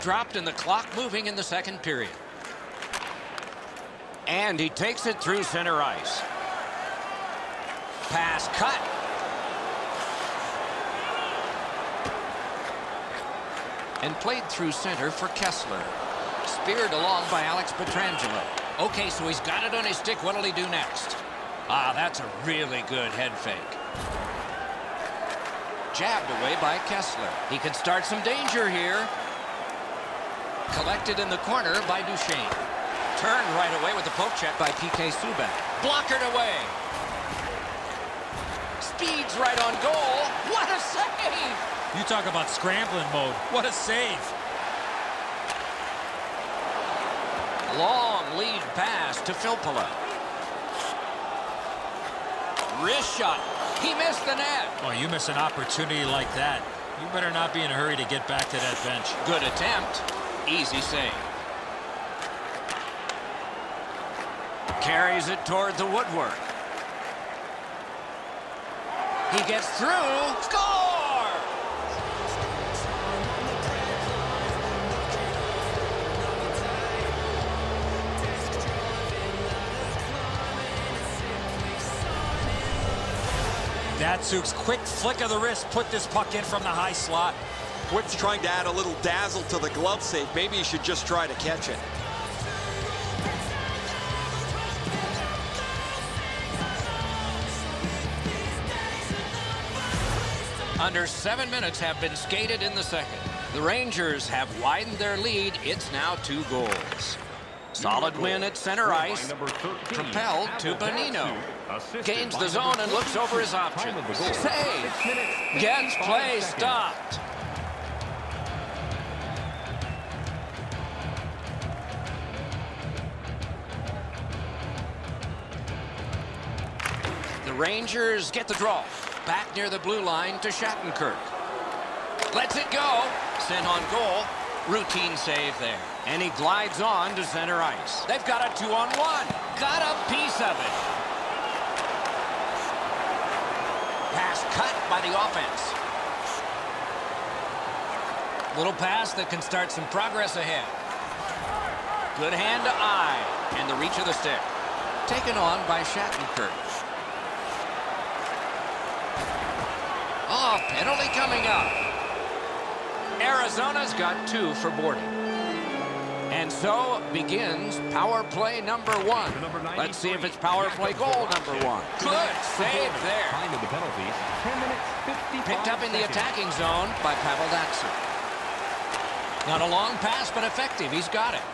dropped and the clock moving in the second period. And he takes it through center ice. Pass cut. And played through center for Kessler. Speared along by Alex Pietrangelo. Okay, so he's got it on his stick. What'll he do next? Ah, that's a really good head fake. Jabbed away by Kessler. He can start some danger here. Collected in the corner by Duchene. Turned right away with the poke check by PK Subban. Blockered away. Speeds right on goal. What a save! You talk about scrambling mode. What a save. Long lead pass to Filppula. Wrist shot. He missed the net. Oh, you miss an opportunity like that. You better not be in a hurry to get back to that bench. Good attempt. Easy save. Carries it toward the woodwork. He gets through. Score! Datsyuk's quick flick of the wrist put this puck in from the high slot. Whit's trying to add a little dazzle to the glove save. Maybe he should just try to catch it. Under seven minutes have been skated in the second. The Rangers have widened their lead. It's now two goals. Solid win at center ice. Propelled to Bonino. Gains the zone and looks over his options. Save. Gets play stopped. Rangers get the draw. Back near the blue line to Shattenkirk. Lets it go. Sent on goal. Routine save there. And he glides on to center ice. They've got a two-on-one. Got a piece of it. Pass cut by the offense. Little pass that can start some progress ahead. Good hand to eye. And the reach of the stick. Taken on by Shattenkirk. Oh, penalty coming up. Arizona's got two for boarding. And so begins power play number one. Let's see if it's power play goal number one. Good save there. The penalties, 10 minutes, Picked up in the attacking zone by Pavel Datsyuk. Not a long pass, but effective. He's got it.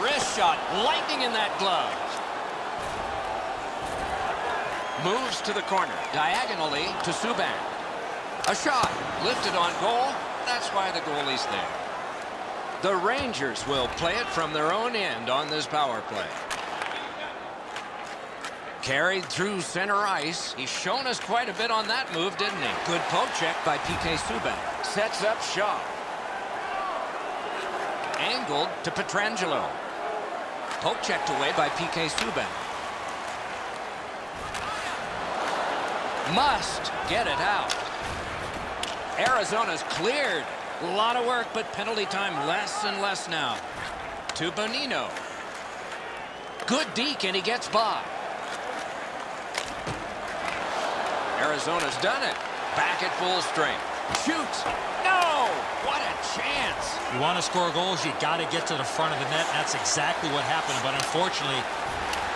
Wrist shot. Lightning in that glove. Moves to the corner. Diagonally to Subban. A shot. Lifted on goal. That's why the goalie's there. The Rangers will play it from their own end on this power play. Carried through center ice. He's shown us quite a bit on that move, didn't he? Good poke check by PK Subban. Sets up Shaw. Angled to Pietrangelo. Poke checked away by PK Subban. Must get it out. Arizona's cleared. A lot of work, but penalty time less and less now. To Bonino. Good deke, and he gets by. Arizona's done it. Back at full strength. Shoots. No! What a chance. You want to score goals, you got to get to the front of the net. That's exactly what happened, but unfortunately,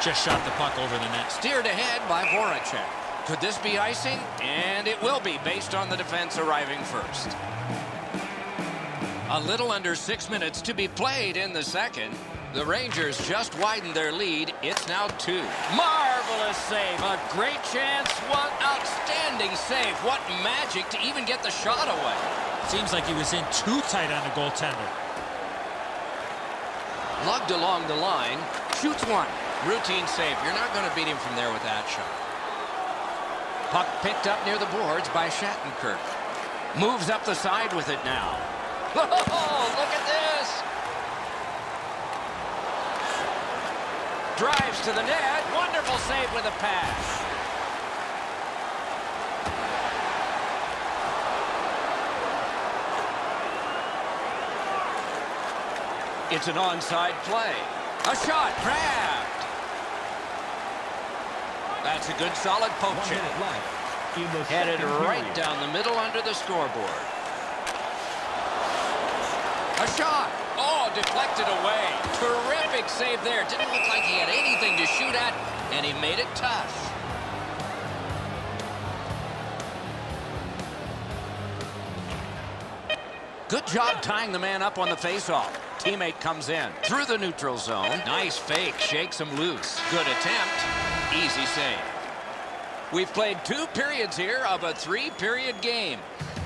just shot the puck over the net. Steered ahead by Voracek. Could this be icing? And it will be based on the defense arriving first. A little under six minutes to be played in the second. The Rangers just widened their lead. It's now two. Marvelous save. A great chance. What outstanding save. What magic to even get the shot away. Seems like he was in too tight on the goaltender. Lugged along the line. Shoots one. Routine save. You're not going to beat him from there with that shot. Puck picked up near the boards by Shattenkirk. Moves up the side with it now. Oh, look at this! Drives to the net. Wonderful save with a pass. It's an onside play. A shot, grabbed. That's a good solid poke check. minute left in the Headed right period. down the middle under the scoreboard. A shot. Oh, deflected away. Terrific save there. Didn't look like he had anything to shoot at, and he made it tough. Good job tying the man up on the faceoff. Teammate comes in through the neutral zone. Nice fake, shakes him loose. Good attempt, easy save. We've played two periods here of a three-period game.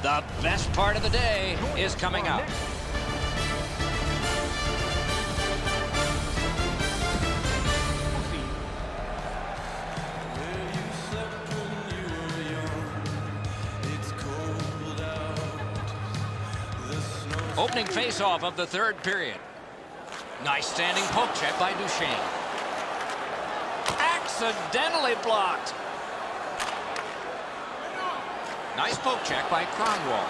The best part of the day is coming up. Opening faceoff of the third period. Nice standing poke check by Duchene. Accidentally blocked. Nice poke check by Kronwall.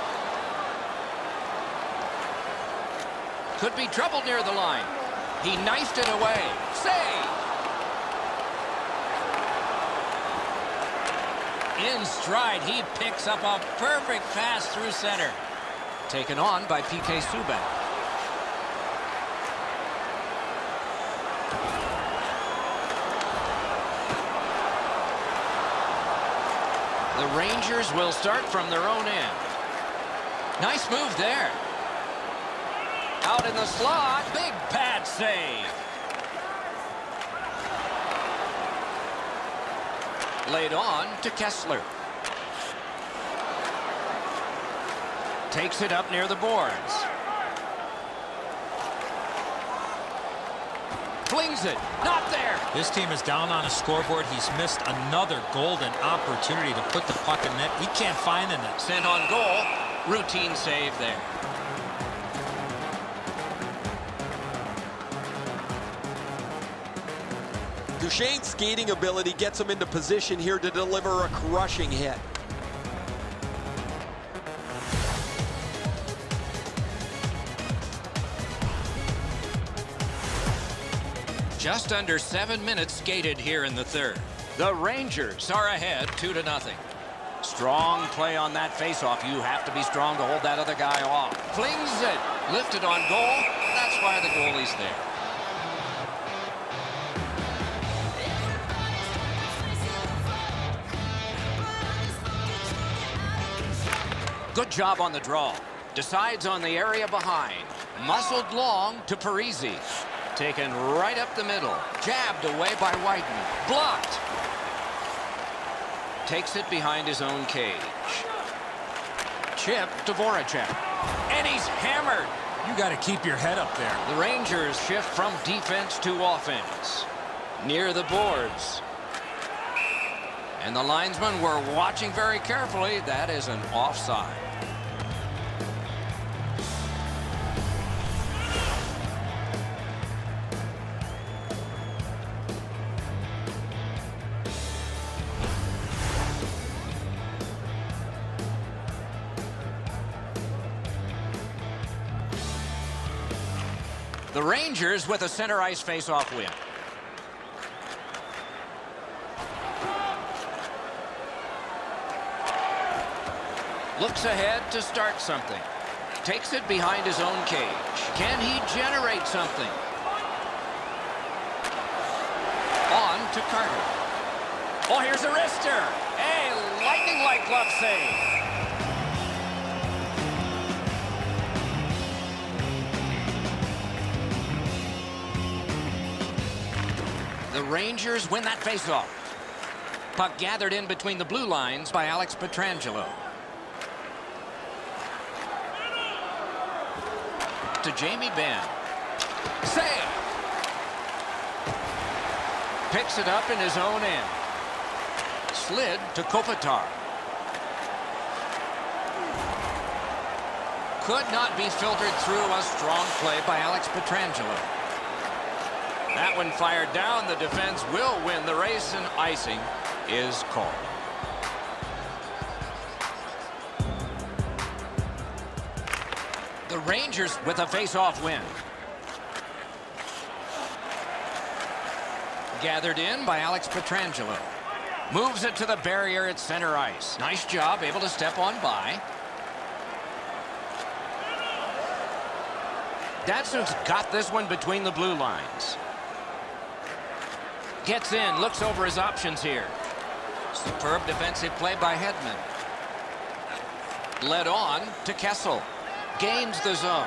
Could be trouble near the line. He knifed it away. Save! In stride, he picks up a perfect pass through center. Taken on by PK Subban. Will start from their own end. Nice move there. Out in the slot. Big pad save. Laid on to Kessler. Takes it up near the boards. Flings it. Not there. This team is down on a scoreboard. He's missed another golden opportunity to put the puck in net. He can't find the net. Sent on goal. Routine save there. Duchene's skating ability gets him into position here to deliver a crushing hit. Just under seven minutes skated here in the third. The Rangers are ahead two to nothing. Strong play on that faceoff. You have to be strong to hold that other guy off. Flings it. Lifted on goal. That's why the goalie's there. Good job on the draw. Decides on the area behind. Muscled long to Parise. Taken right up the middle. Jabbed away by Whiten. Blocked. Takes it behind his own cage. Chip to Voracek. And he's hammered. You got to keep your head up there. The Rangers shift from defense to offense. Near the boards. And the linesmen were watching very carefully. That is an offside. Rangers with a center ice face-off win. Looks ahead to start something. Takes it behind his own cage. Can he generate something? On to Carter. Oh, here's a wrister. A lightning-like glove save. Rangers win that faceoff. Puck gathered in between the blue lines by Alex Pietrangelo. To Jamie Benn. Save! Picks it up in his own end. Slid to Kopitar. Could not be filtered through a strong play by Alex Pietrangelo. That one fired down. The defense will win the race, and icing is called. The Rangers with a face-off win. Gathered in by Alex Pietrangelo. Moves it to the barrier at center ice. Nice job, able to step on by. Datsyuk's got this one between the blue lines. Gets in, looks over his options here. Superb defensive play by Hedman. Led on to Kessel. Gains the zone.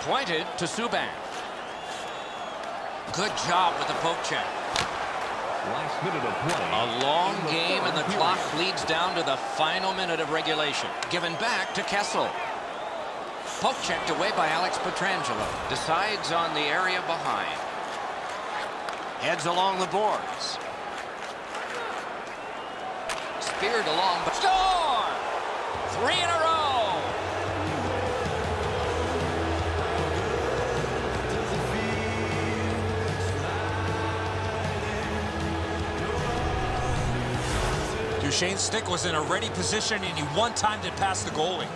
Pointed to Subban. Good job with the poke check. Last minute of play. A long in game and the clock bleeds down to the final minute of regulation. Given back to Kessel. Poke checked away by Alex Pietrangelo. Decides on the area behind. Heads along the boards. Speared along, but score! Three in a row! Duchene's stick was in a ready position, and he one-timed it past the goalie.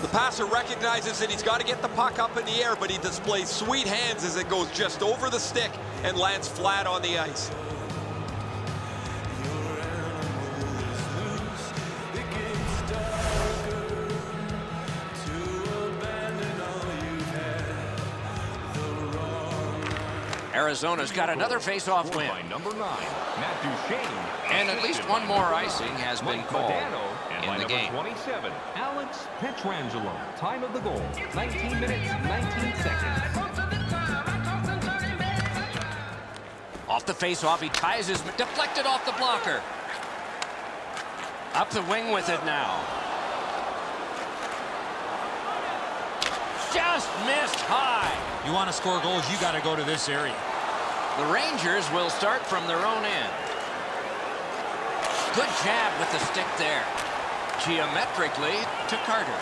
The passer recognizes that he's got to get the puck up in the air, but he displays sweet hands as it goes just over the stick and lands flat on the ice. Arizona's got another face-off win. by number nine, Matt Duchene. And at least one more icing nine, has been Mike called game. 27, Alex Pietrangelo. Time of the goal, 19 minutes, 19 seconds. Off the face-off, he ties his... Deflected off the blocker. Up the wing with it now. Just missed high. You want to score goals, you got to go to this area. The Rangers will start from their own end. Good jab with the stick there. Geometrically to Carter.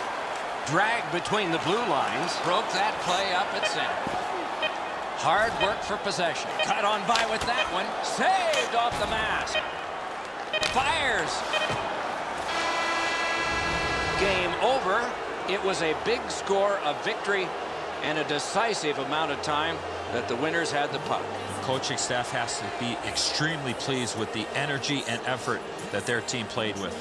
Drag between the blue lines. Broke that play up at center. Hard work for possession. Cut on by with that one. Saved off the mask. Fires. Game over. It was a big score, a victory, and a decisive amount of time that the winners had the puck. Coaching staff has to be extremely pleased with the energy and effort that their team played with.